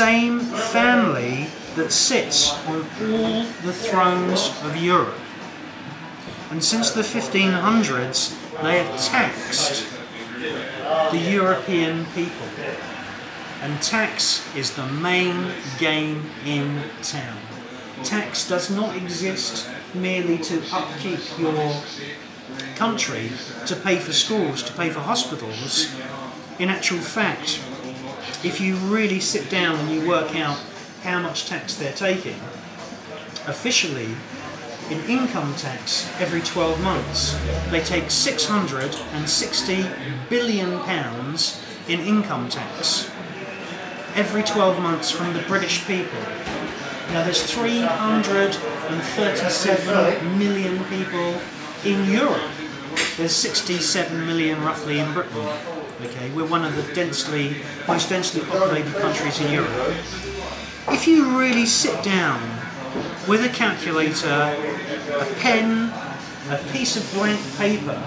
same family that sits on all the thrones of Europe. And since the 1500s, they have taxed the European people. And tax is the main game in town. Tax does not exist merely to upkeep your country, to pay for schools, to pay for hospitals. In actual fact, if you really sit down and you work out how much tax they're taking, officially, in income tax every 12 months, they take 660 billion pounds in income tax every 12 months from the British people. Now there's 337 million people in Europe. There's 67 million roughly in Britain. Okay, we're one of the densely, most densely populated countries in Europe. If you really sit down with a calculator, a pen, a piece of blank paper,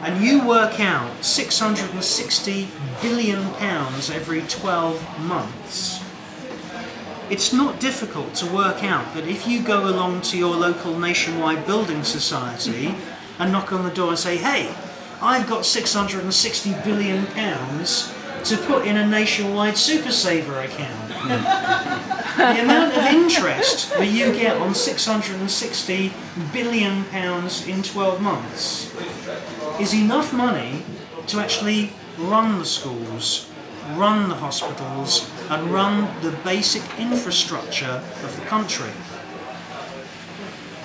and you work out 660 billion pounds every 12 months, it's not difficult to work out that if you go along to your local nationwide building society and knock on the door and say, hey, I've got 660 billion pounds to put in a nationwide super saver account. the amount of interest that you get on 660 billion pounds in 12 months is enough money to actually run the schools, run the hospitals, and run the basic infrastructure of the country.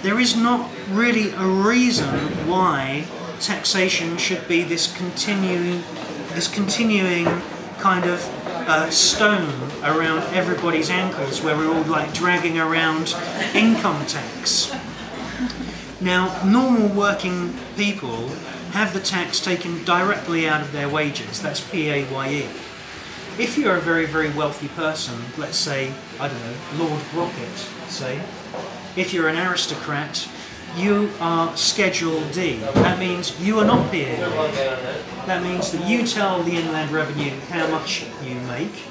There is not really a reason why taxation should be this continuing, this continuing kind of uh, stone around everybody's ankles where we're all like dragging around income tax. Now, normal working people have the tax taken directly out of their wages, that's PAYE. If you're a very, very wealthy person, let's say, I don't know, Lord Brocket, say, if you're an aristocrat, you are Schedule D. That means you are not PAYE. That means that you tell the Inland Revenue how much you make,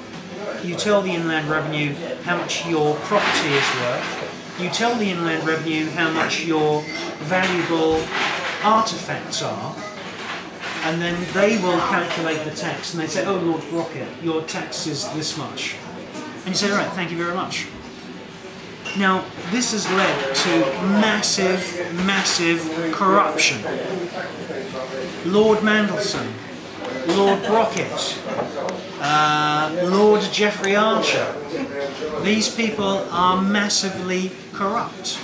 you tell the Inland Revenue how much your property is worth, you tell the Inland Revenue how much your valuable artifacts are, and then they will calculate the tax and they say, oh Lord Brocket, your tax is this much. And you say, all right, thank you very much. Now, this has led to massive, massive corruption. Lord Mandelson, Lord Brocket, uh, Lord Jeffrey Archer, these people are massively corrupt.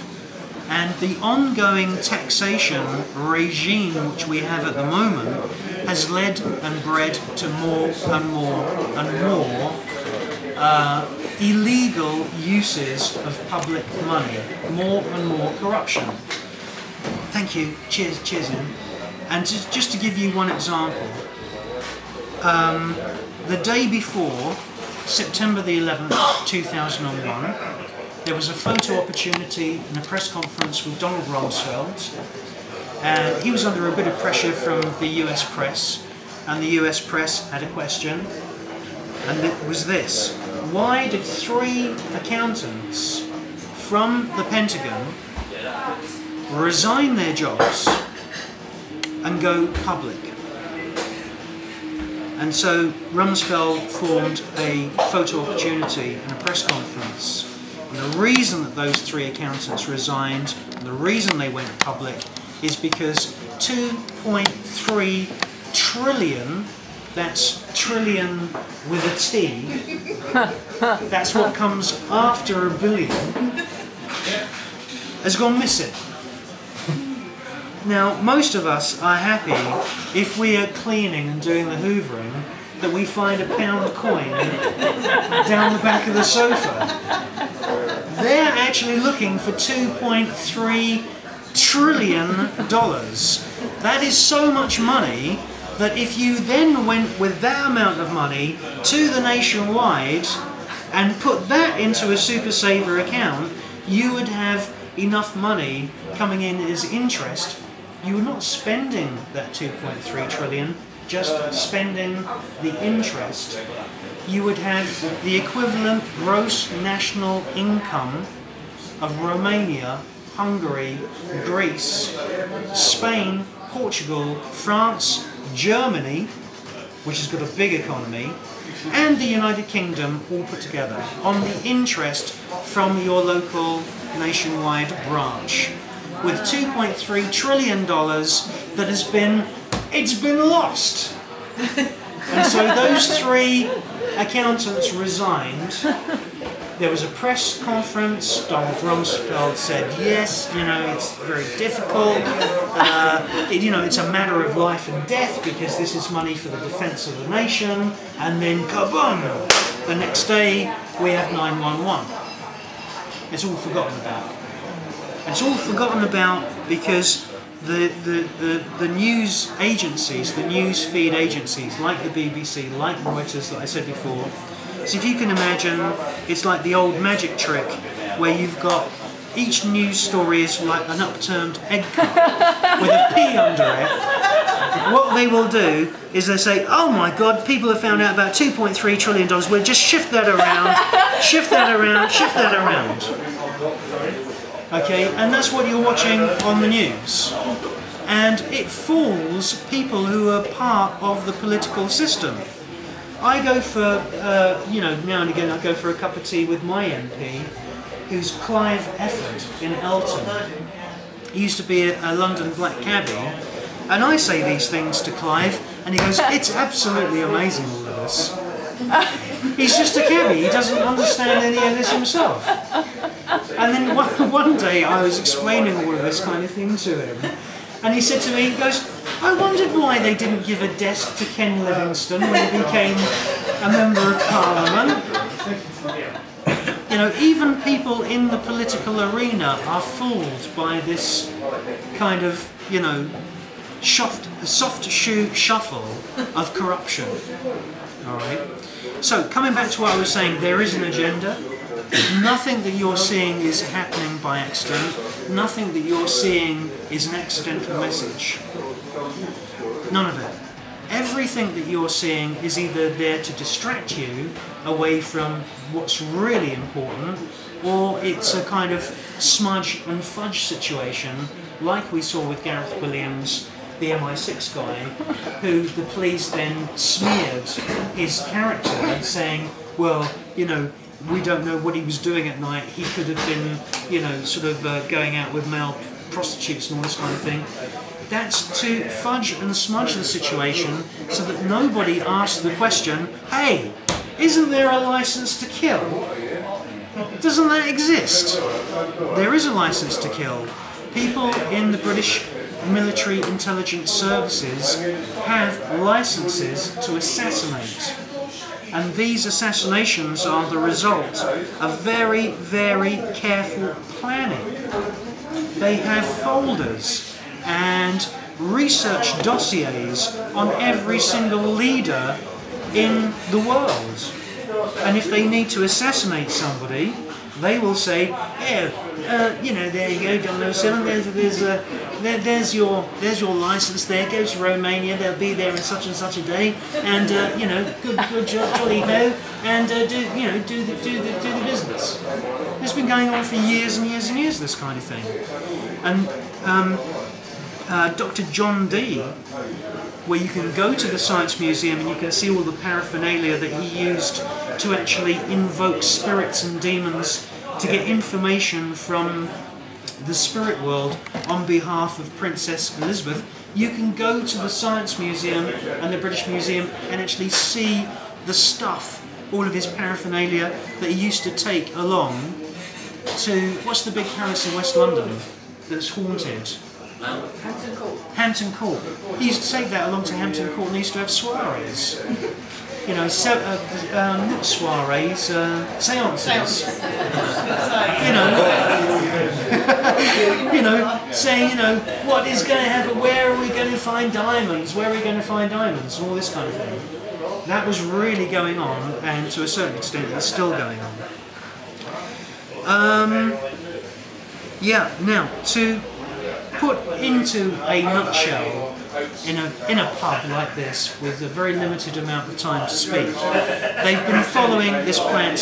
And the ongoing taxation regime which we have at the moment has led and bred to more and more and more uh, illegal uses of public money, more and more corruption. Thank you. Cheers, cheers, Ian. And just, just to give you one example, um, the day before, September the 11th, 2001, there was a photo opportunity in a press conference with Donald Rumsfeld. And he was under a bit of pressure from the US press, and the US press had a question, and it was this. Why did three accountants from the Pentagon resign their jobs and go public? And so Rumsfeld formed a photo opportunity and a press conference and the reason that those three accountants resigned, and the reason they went public, is because 2.3 trillion, that's trillion with a T, that's what comes after a billion, has gone missing. Now, most of us are happy if we are cleaning and doing the hoovering that we find a pound coin down the back of the sofa. They're actually looking for 2.3 trillion dollars. That is so much money that if you then went with that amount of money to the nationwide and put that into a super saver account, you would have enough money coming in as interest. You're not spending that 2.3 trillion, just spending the interest you would have the equivalent gross national income of Romania, Hungary, Greece, Spain, Portugal, France, Germany, which has got a big economy, and the United Kingdom all put together on the interest from your local nationwide branch. With 2.3 trillion dollars that has been it's been lost. And so those three accountants resigned there was a press conference. Donald Rumsfeld said, yes, you know, it's very difficult. Uh, it, you know, it's a matter of life and death because this is money for the defense of the nation. And then kaboom! The next day, we have 911. It's all forgotten about. It's all forgotten about because the, the, the, news agencies, the news feed agencies, like the BBC, like Reuters that I said before, so if you can imagine, it's like the old magic trick where you've got each news story is like an upturned egg cup with a pea under it. What they will do is they say, oh my god, people have found out about $2.3 trillion, we'll just shift that around, shift that around, shift that around. Okay, and that's what you're watching on the news. And it fools people who are part of the political system. I go for, uh, you know, now and again I go for a cup of tea with my MP, who's Clive Efford in Eltham. He used to be a, a London black cabbie, and I say these things to Clive, and he goes, it's absolutely amazing all of this. He's just a cabbie, he doesn't understand any of this himself. And then one, one day I was explaining all of this kind of thing to him, and he said to me, he goes, I wondered why they didn't give a desk to Ken Livingstone when he became a member of parliament. You know, even people in the political arena are fooled by this kind of, you know, soft, soft shoe shuffle of corruption. All right. So coming back to what I was saying, there is an agenda. Nothing that you're seeing is happening by accident. Nothing that you're seeing is an accidental message. None of it. Everything that you're seeing is either there to distract you away from what's really important, or it's a kind of smudge and fudge situation, like we saw with Gareth Williams, the MI6 guy, who the police then smeared his character, saying, well, you know, we don't know what he was doing at night. He could have been, you know, sort of uh, going out with male prostitutes and all this kind of thing. That's to fudge and smudge the situation so that nobody asks the question, hey, isn't there a license to kill? Doesn't that exist? There is a license to kill. People in the British military intelligence services have licenses to assassinate. And these assassinations are the result of very, very careful planning. They have folders and research dossiers on every single leader in the world. And if they need to assassinate somebody, they will say, "Oh, uh, you know, there you go, 007. There's there's uh, there, there's your there's your license. There goes Romania. They'll be there in such and such a day, and uh, you know, good good job, jolly ho, and uh, do you know do the do the do the business. It's been going on for years and years and years. This kind of thing, and. Um, uh, Dr. John Dee, where you can go to the Science Museum and you can see all the paraphernalia that he used to actually invoke spirits and demons to get information from the spirit world on behalf of Princess Elizabeth. You can go to the Science Museum and the British Museum and actually see the stuff, all of his paraphernalia that he used to take along to, what's the big palace in West London that's haunted? Hampton Court. Hampton Court. He used to take that along to Hampton Court and he used to have soirees. You know, so, uh, um, not soirees, uh, seances. you know, you know, saying, you know, what is going to happen, where are we going to find diamonds, where are we going to find diamonds, and all this kind of thing. That was really going on, and to a certain extent it's still going on. Um, yeah, now, to put into a nutshell in a in a pub like this with a very limited amount of time to speak. They've been following this plan